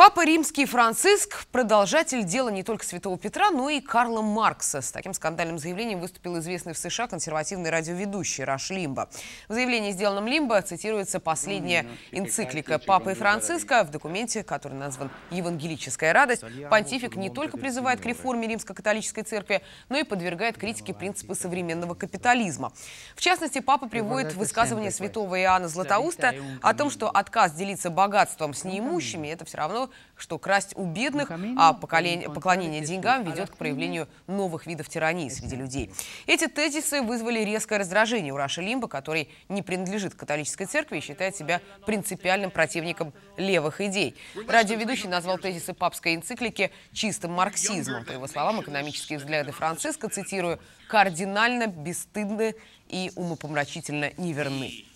Папа Римский Франциск – продолжатель дела не только Святого Петра, но и Карла Маркса. С таким скандальным заявлением выступил известный в США консервативный радиоведущий Раш Лимба. В заявлении, сделанном Лимба, цитируется последняя энциклика Папы Франциска. В документе, который назван «Евангелическая радость», понтифик не только призывает к реформе римско-католической церкви, но и подвергает критике принципы современного капитализма. В частности, Папа приводит высказывание святого Иоанна Златоуста о том, что отказ делиться богатством с неимущими – это все равно что красть у бедных, а поклонение деньгам ведет к проявлению новых видов тирании среди людей. Эти тезисы вызвали резкое раздражение у Раши Лимба, который не принадлежит католической церкви и считает себя принципиальным противником левых идей. Радиоведущий назвал тезисы папской энциклики чистым марксизмом. По его словам, экономические взгляды Франциска, цитирую, «кардинально бесстыдны и умопомрачительно неверны».